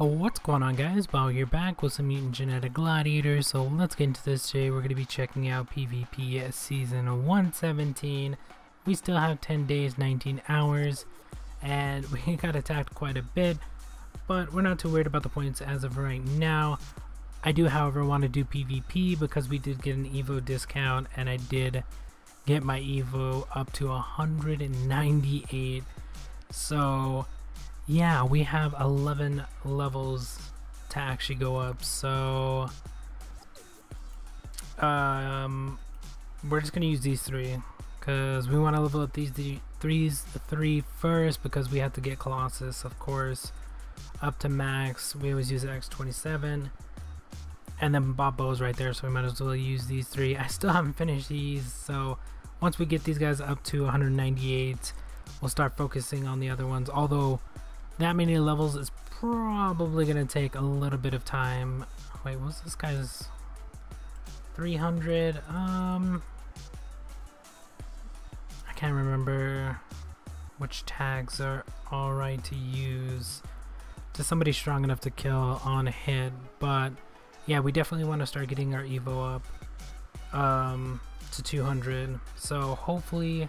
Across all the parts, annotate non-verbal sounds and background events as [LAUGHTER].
Oh, what's going on guys? Bio here back with some Mutant Genetic Gladiators, so let's get into this today. We're going to be checking out PvP Season 117. We still have 10 days, 19 hours, and [LAUGHS] we got attacked quite a bit, but we're not too worried about the points as of right now. I do, however, want to do PvP because we did get an EVO discount, and I did get my EVO up to 198. So yeah, we have 11 levels to actually go up. So, um, we're just gonna use these three because we want to level up these th threes, the three first because we have to get Colossus, of course, up to max. We always use X27. And then Bobo's right there, so we might as well use these three. I still haven't finished these, so once we get these guys up to 198, we'll start focusing on the other ones. Although that many levels is probably gonna take a little bit of time. Wait, what's this guy's 300? Um, I can't remember which tags are alright to use to somebody strong enough to kill on a hit, but yeah, we definitely want to start getting our Evo up um, to 200. So hopefully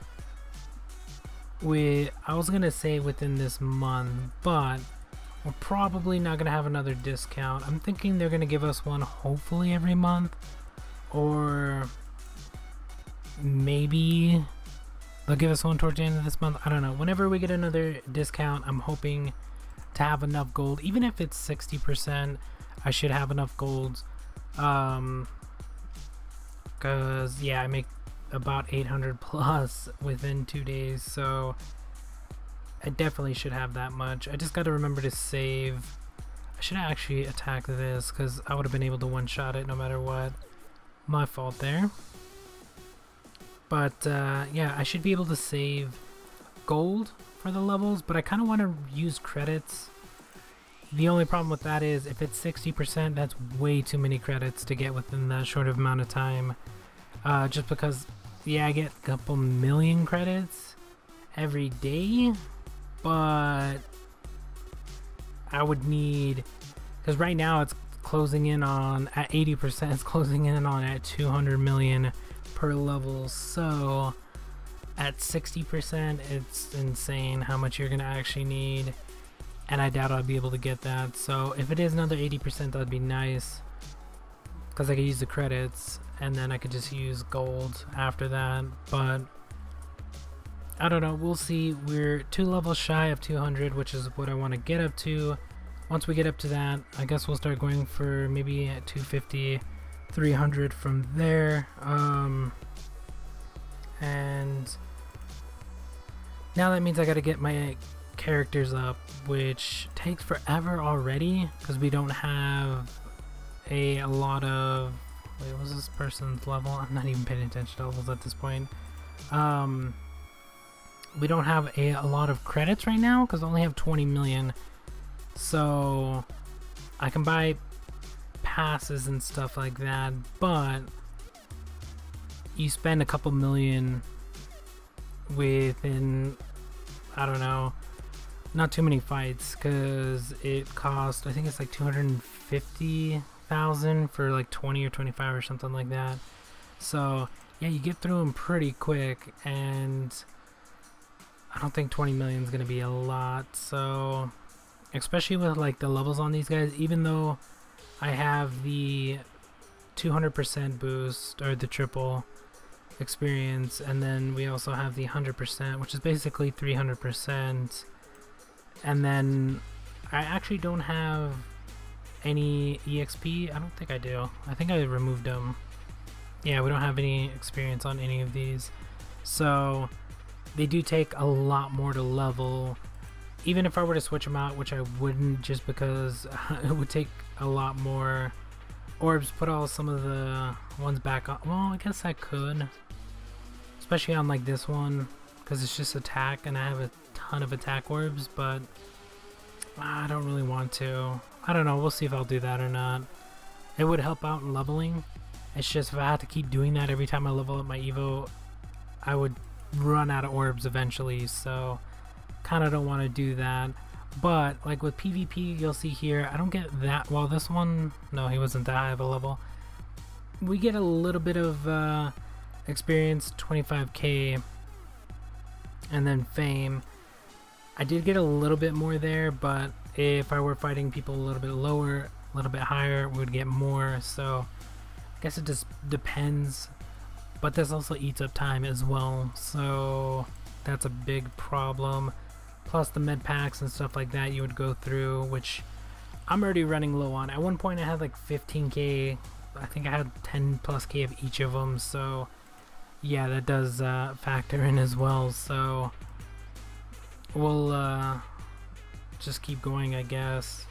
we I was gonna say within this month, but we're probably not gonna have another discount. I'm thinking they're gonna give us one hopefully every month, or maybe they'll give us one towards the end of this month. I don't know. Whenever we get another discount, I'm hoping to have enough gold, even if it's 60%. I should have enough golds. Um, cause yeah, I make about 800 plus within two days, so I definitely should have that much. I just got to remember to save. I should actually attack this because I would have been able to one-shot it no matter what. My fault there. But uh, yeah, I should be able to save gold for the levels, but I kind of want to use credits. The only problem with that is if it's 60%, that's way too many credits to get within that short of amount of time. Uh, just because yeah, I get a couple million credits every day, but I would need because right now it's closing in on at 80% it's closing in on at 200 million per level. So at 60% it's insane how much you're gonna actually need and I doubt I'll be able to get that. So if it is another 80% that'd be nice because I could use the credits and then I could just use gold after that but I don't know we'll see. We're two levels shy of 200 which is what I want to get up to. Once we get up to that I guess we'll start going for maybe at 250 300 from there um, and now that means I gotta get my characters up which takes forever already because we don't have a, lot of wait what was this person's level? [LAUGHS] I'm not even paying attention to levels at this point. Um we don't have a, a lot of credits right now because I only have 20 million. So I can buy passes and stuff like that but you spend a couple million within I don't know not too many fights because it cost I think it's like 250 thousand for like 20 or 25 or something like that. So yeah you get through them pretty quick and I don't think 20 million is gonna be a lot. So especially with like the levels on these guys even though I have the 200% boost or the triple experience and then we also have the 100% which is basically 300% and then I actually don't have any EXP? I don't think I do. I think I removed them. Yeah, we don't have any experience on any of these. So they do take a lot more to level. Even if I were to switch them out, which I wouldn't just because [LAUGHS] it would take a lot more orbs, put all some of the ones back on. Well, I guess I could. Especially on like this one, because it's just attack and I have a ton of attack orbs, but I don't really want to. I don't know, we'll see if I'll do that or not. It would help out in leveling. It's just if I had to keep doing that every time I level up my Evo, I would run out of orbs eventually, so kind of don't want to do that. But like with PvP, you'll see here, I don't get that. Well, this one, no, he wasn't that high of a level. We get a little bit of uh, experience, 25k, and then fame. I did get a little bit more there, but if I were fighting people a little bit lower, a little bit higher, we would get more. So I guess it just depends. But this also eats up time as well, so that's a big problem plus the med packs and stuff like that you would go through, which I'm already running low on. At one point I had like 15k, I think I had 10 plus k of each of them, so yeah, that does uh, factor in as well, so we'll uh, just keep going, I guess,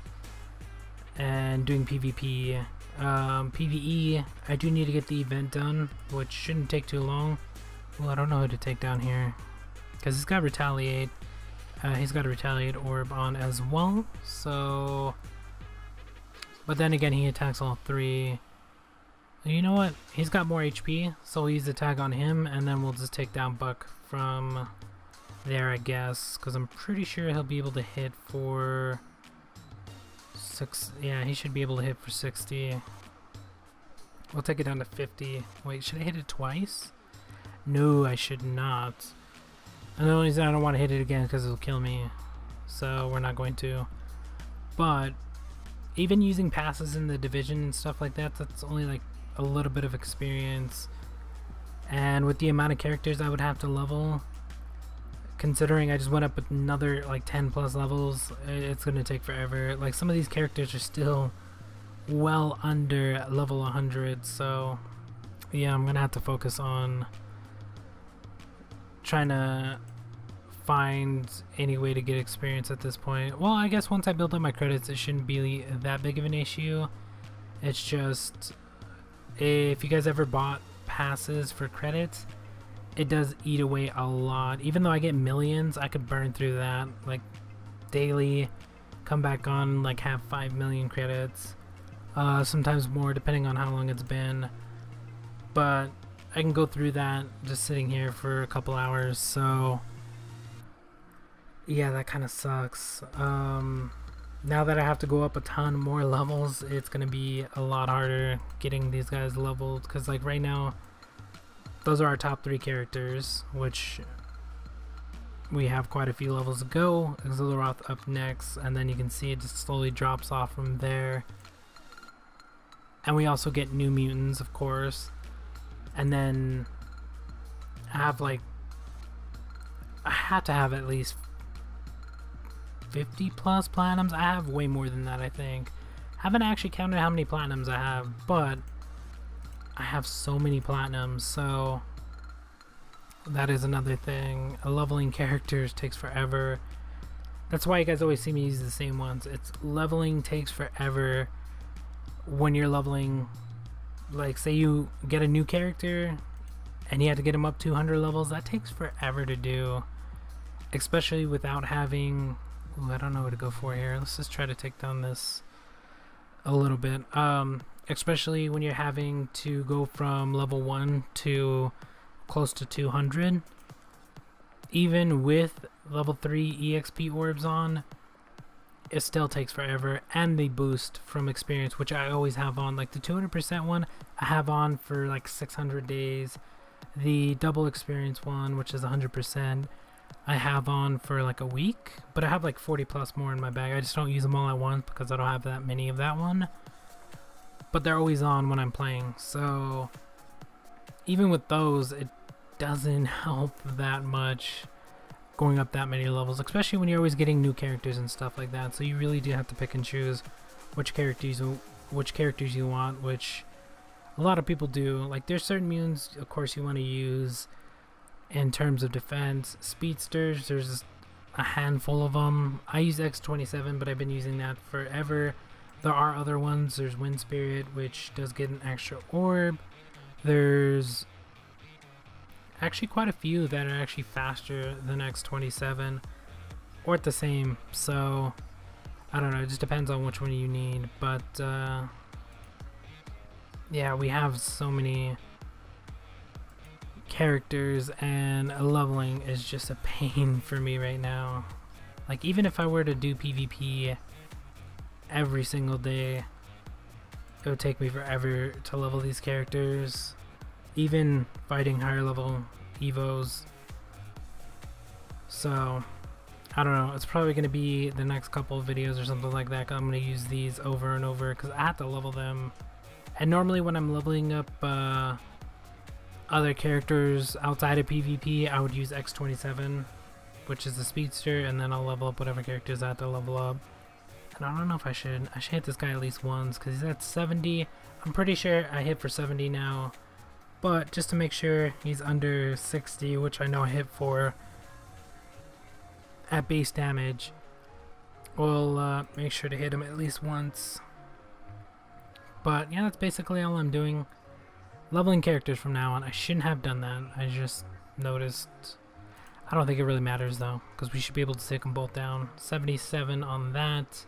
and doing PvP. Um, PvE, I do need to get the event done, which shouldn't take too long. Well, I don't know who to take down here, because it's got Retaliate. Uh, he's got a Retaliate Orb on as well, so... But then again, he attacks all three. You know what? He's got more HP, so we'll use the tag on him, and then we'll just take down Buck from there, I guess, because I'm pretty sure he'll be able to hit for... Six, yeah, he should be able to hit for 60. We'll take it down to 50. Wait, should I hit it twice? No, I should not. And the only reason I don't want to hit it again because it'll kill me. So we're not going to. But even using passes in the division and stuff like that, that's only like a little bit of experience. And with the amount of characters I would have to level, considering I just went up another like 10 plus levels, it's to take forever. Like some of these characters are still well under level 100, so yeah, I'm to have to focus on trying to find any way to get experience at this point. Well, I guess once I build up my credits, it shouldn't be that big of an issue. It's just if you guys ever bought passes for credits, it does eat away a lot. Even though I get millions, I could burn through that like daily, come back on, like have 5 million credits. Uh, sometimes more depending on how long it's been. But I can go through that just sitting here for a couple hours, so yeah, that kind of sucks. Um, now that I have to go up a ton more [LAUGHS] levels, it's gonna be a lot harder getting these guys leveled, because like right now, those are our top three characters, which we have quite a few levels to go. Xil'Roth up next, and then you can see it just slowly drops off from there. And we also get new mutants, of course and then I have like I had to have at least 50 plus platinums. I have way more than that, I think. Haven't actually counted how many platinums I have, but I have so many platinums, so that is another thing. Leveling characters takes forever. That's why you guys always see me use the same ones. It's leveling takes forever when you're leveling like say you get a new character and you have to get him up 200 levels that takes forever to do especially without having ooh, I don't know what to go for here let's just try to take down this a little bit um, especially when you're having to go from level 1 to close to 200 even with level 3 EXP orbs on it still takes forever and they boost from experience which I always have on. Like the 200% one I have on for like 600 days. The double experience one which is 100% I have on for like a week but I have like 40 plus more in my bag. I just don't use them all at once because I don't have that many of that one but they're always on when I'm playing so even with those it doesn't [LAUGHS] help that much going up that many levels, especially when you're always getting new characters and stuff like that. So you really do have to pick and choose which characters which characters you want, which a lot of people do. Like there's certain mutants, of course, you want to use in terms of defense. Speedsters, there's a handful of them. I use X27, but I've been using that forever. There are other ones. There's Wind Spirit, which does get an extra orb. There's actually quite a few that are actually faster than X27 or at the same so I don't know it just depends on which one you need but uh, yeah we have so many characters and leveling is just a pain [LAUGHS] for me right now Like even if I were to do PvP every single day, it would take me forever to level these characters. Even fighting higher level evos. So, I don't know. It's probably going to be the next couple of videos or something like that. I'm going to use these over and over because I have to level them. And normally when I'm leveling up uh, other characters outside of PvP, I would use X27, which is the speedster, and then I'll level up whatever characters I have to level up. And I don't know if I should. I should hit this guy at least once because he's at 70. I'm pretty sure I hit for 70 now. But just to make sure he's under 60, which I know I hit for at base damage, we'll uh, make sure to hit him at least once. But yeah, that's basically all I'm doing. Leveling characters from now on. I shouldn't have done that. I just noticed. I don't think it really matters though, because we should be able to take them both down. 77 on that.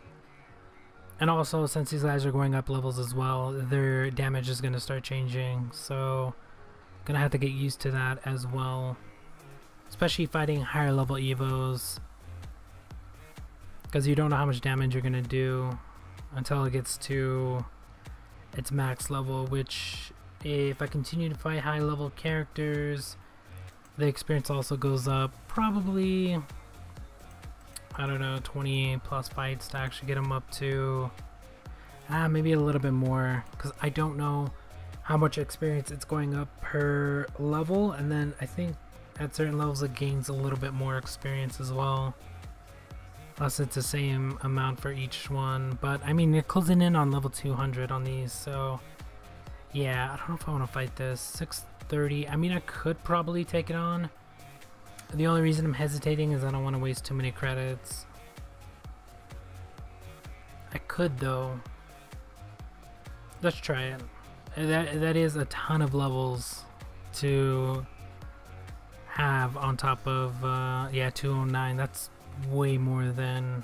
And also, since these guys are going up levels as well, their damage is going to start changing. So, gonna have to get used to that as well. Especially fighting higher level evos. Because you don't know how much damage you're going to do until it gets to its max level, which if I continue to fight high level characters, the experience also goes up probably, I don't know, 20 plus fights to actually get them up to, ah, maybe a little bit more, because I don't know how much experience it's going up per level, and then I think at certain levels it gains a little bit more experience as well. Plus it's the same amount for each one, but I mean you're closing in on level 200 on these, so yeah, I don't know if I want to fight this. 630, I mean I could probably take it on. The only reason I'm hesitating is I don't want to waste too many credits. I could though. Let's try it. That, that is a ton of levels to have on top of, uh, yeah, 209. That's way more than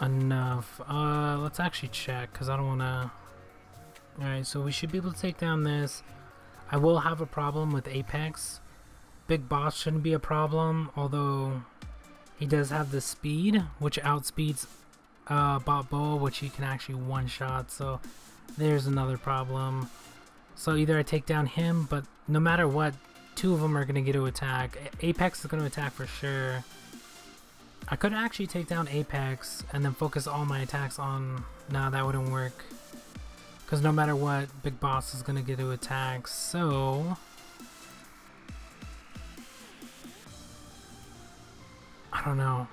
enough. Uh, let's actually check because I don't want to. Alright, so we should be able to take down this. I will have a problem with Apex. Big Boss shouldn't be a problem, although he does have the speed, which outspeeds uh, Balboa, which he can actually one-shot, so there's another problem. So either I take down him, but no matter what, two of them are going to get to attack. Apex is going to attack for sure. I could actually take down Apex and then focus all my attacks on... Nah, that wouldn't work. Because no matter what, Big Boss is going to get to attack, so... I don't know.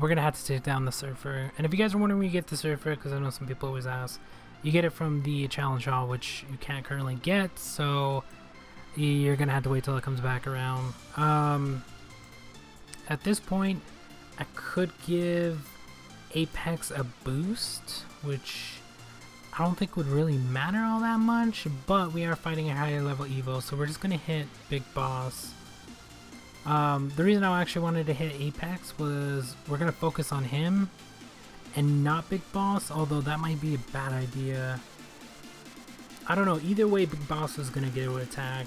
We're going to have to take down the Surfer. And if you guys are wondering where you get the Surfer, because I know some people always ask, you get it from the Challenge Hall, which you can't currently get, so you're gonna have to wait till it comes back around. Um, at this point, I could give Apex a boost, which I don't think it would really matter all that much, but we are fighting a higher level evil, so we're just gonna hit Big Boss. Um, the reason I actually wanted to hit Apex was we're gonna focus on him and not Big Boss, although that might be a bad idea. I don't know, either way Big Boss is gonna get an attack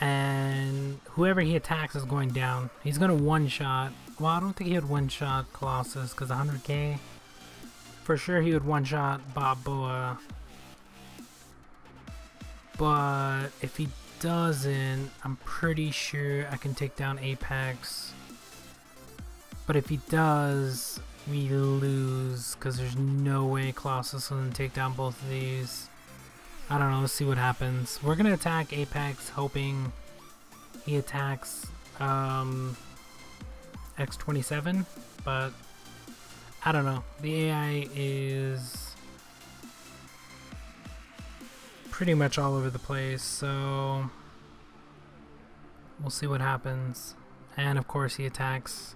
and whoever he attacks is going down. He's gonna one-shot. Well, I don't think he had one-shot Colossus because 100k. For sure, he would one-shot Balboa. But if he doesn't, I'm pretty sure I can take down Apex. But if he does, we lose because there's no way Colossus can take down both of these. I don't know, let's see what happens. We're gonna attack Apex, hoping he attacks um, X27, but I don't know. The AI is pretty much all over the place, so we'll see what happens. And of course he attacks.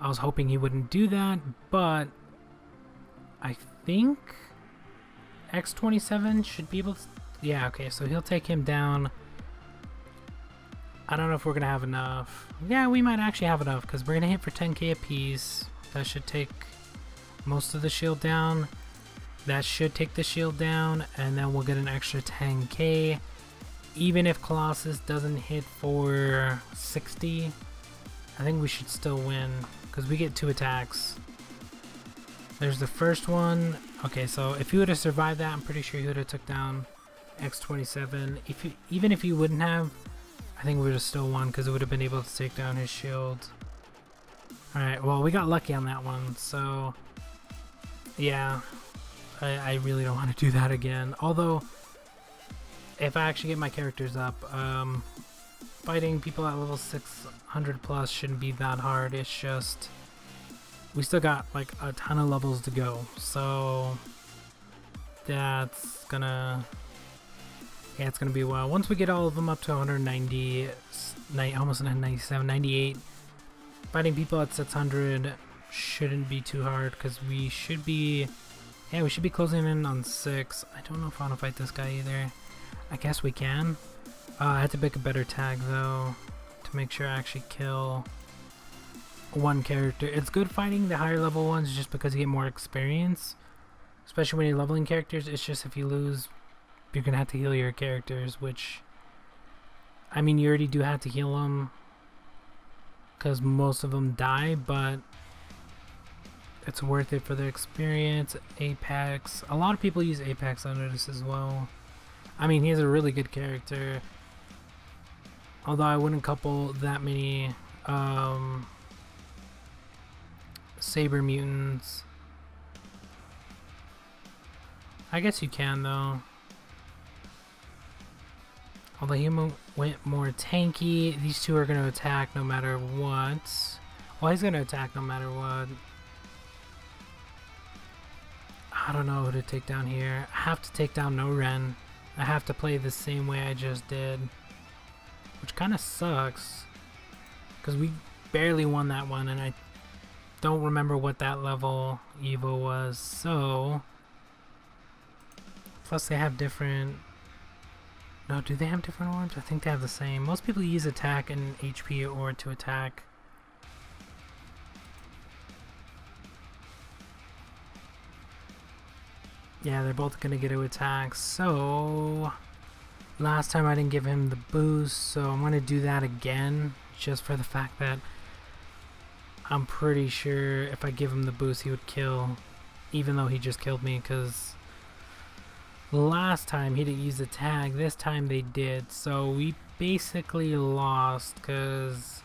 I was hoping he wouldn't do that, but I think X27 should be able to... Yeah, okay, so he'll take him down. I don't know if we're going to have enough. Yeah, we might actually have enough, because we're going to hit for 10k apiece. That should take most of the shield down. That should take the shield down, and then we'll get an extra 10k. even if Colossus doesn't hit for 60, I think we should still win because we get two attacks. There's the first one. Okay, so if he would have survived that, I'm pretty sure he would have took down X27. If you, even if he wouldn't have, I think we would have still won because it would have been able to take down his shield. Alright, well, we got lucky on that one, so... Yeah, I, I really don't [LAUGHS] want to do that again. Although, if I actually get my characters up, um, fighting people at level 600 plus shouldn't be that hard. It's just we still got like a ton of levels to go, so that's gonna yeah, it's gonna be a while. Once we get all of them up to 190, almost 97, 98, fighting people at 600 shouldn't be too hard because we should be yeah, we should be closing in on six. I don't know if I want to fight this guy either. I guess we can. Uh, I had to pick a better tag though to make sure I actually kill one character. It's good fighting the higher level ones just because you get more experience. Especially when you're leveling characters. It's just if you lose, you're going to have to heal your characters, which... I mean, you already do have to heal them because most of them die, but it's worth it for the experience. Apex. A lot of people use Apex, I notice as well. I mean, he's a really good character. Although I wouldn't couple that many um, Saber mutants. I guess you can though. Although he went more tanky, these two are going to attack no matter what. Well, he's going to attack no matter what. I don't know who to take down here. I have to take down No Ren. I have to play the same way I just did. Which kind of sucks. Because we barely won that one and I don't remember what that level Evo was. So... Plus they have different... No, do they have different ones? I think they have the same. Most people use attack and HP or to attack. Yeah, they're both gonna get to attack, so... Last time I didn't give him the boost, so I'm gonna do that again, just for the fact that I'm pretty sure if I give him the boost he would kill, even though he just killed me, because last time he didn't use the tag, this time they did, so we basically lost, because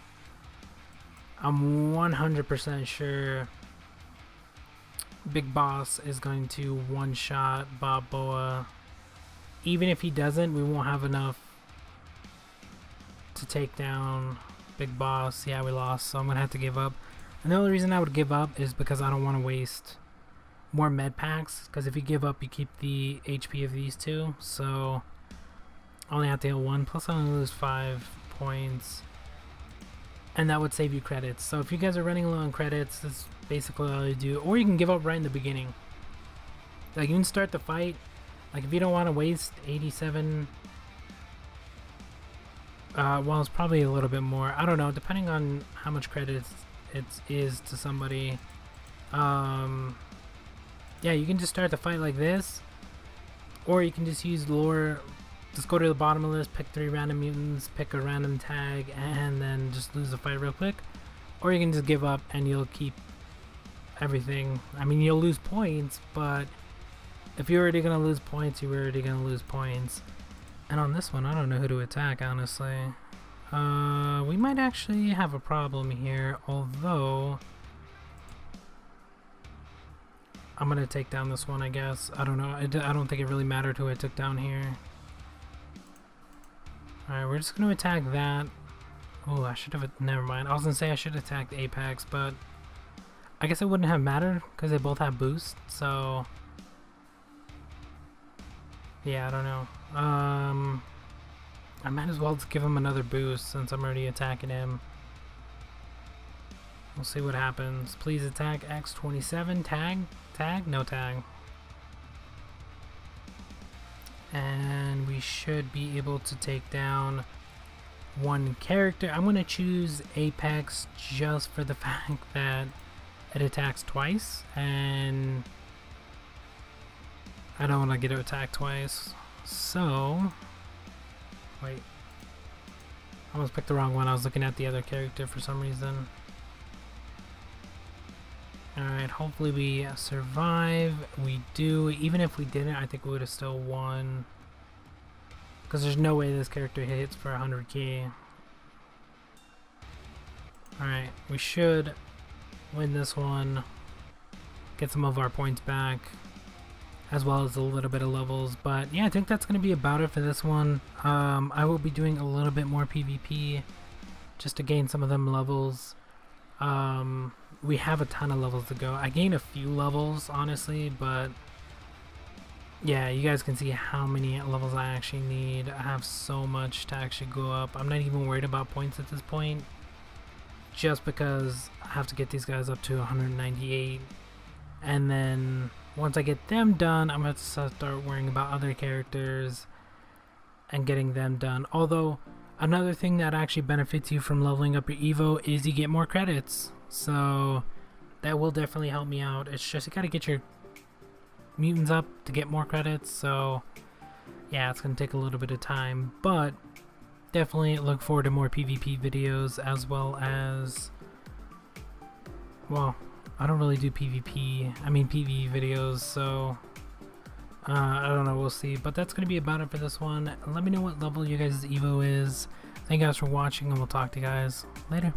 I'm 100% sure Big Boss is going to one-shot Balboa. Even if he doesn't, we won't have enough to take down Big Boss. Yeah, we lost, so I'm going to have to give up. And the only reason I would give up is because I don't want to waste more med packs. Because if you give up, you keep the HP of these two. So, I only have to heal one. Plus, I only lose five points. And that would save you credits. So if you guys are running low on credits, that's basically all you do. Or you can give up right in the beginning. Like you can start the fight. Like if you don't want to waste 87 uh, well, it's probably a little bit more. I don't know, depending on how much credits it is to somebody. Um, yeah, you can just start the fight like this, or you can just use lore. Just go to the bottom of the list, pick three random mutants, pick a random tag, and then just lose the fight real quick. Or you can just give up and you'll keep everything. I mean, you'll lose points, but if you're already going to lose points, you're already going to lose points. And on this one, I don't know who to attack, honestly. Uh, we might actually have a problem here, although... I'm gonna take down this one, I guess. I don't know. I don't think it really mattered who I took down here. Alright, we're just gonna attack that. Oh, I should have... Never mind. I was gonna say I should have attacked Apex, but... I guess it wouldn't have mattered because they both have boost, so yeah, I don't know. Um, I might as well just give him another boost since I'm already attacking him. We'll see what happens. Please attack X27. Tag? Tag? No tag. And we should be able to take down one character. I'm going to choose Apex just for the [LAUGHS] fact that it attacks twice, and I don't want to get it attacked twice. So, Wait. I almost picked the wrong one. I was looking at the other character for some reason. Alright, hopefully we survive. We do. Even if we didn't, I think we would have still won. Because there's no way this character hits for 100k. Alright, we should win this one. Get some of our points back as well as a little bit of levels. But yeah, I think that's going to be about it for this one. Um, I will be doing a little bit more PvP just to gain some of them levels. Um, we have a ton of levels to go. I gained a few levels, honestly, but yeah, you guys can see how many levels I actually need. I have so much to actually go up. I'm not even worried about points at this point, just because I have to get these guys up to 198, and then once I get them done, I'm going to start worrying about other characters and getting them done. Although, another thing that actually benefits you from leveling up your Evo is you get more credits. So, that will definitely help me out. It's just you got to get your mutants up to get more credits. So, yeah, it's to take a little bit of time. But, definitely look forward to more PvP videos as well as, well, I don't really do PvP, I mean PvE videos, so uh, I don't know, we'll see. But that's going to be about it for this one. Let me know what level you guys' Evo is. Thank you guys for watching, and we'll talk to you guys later.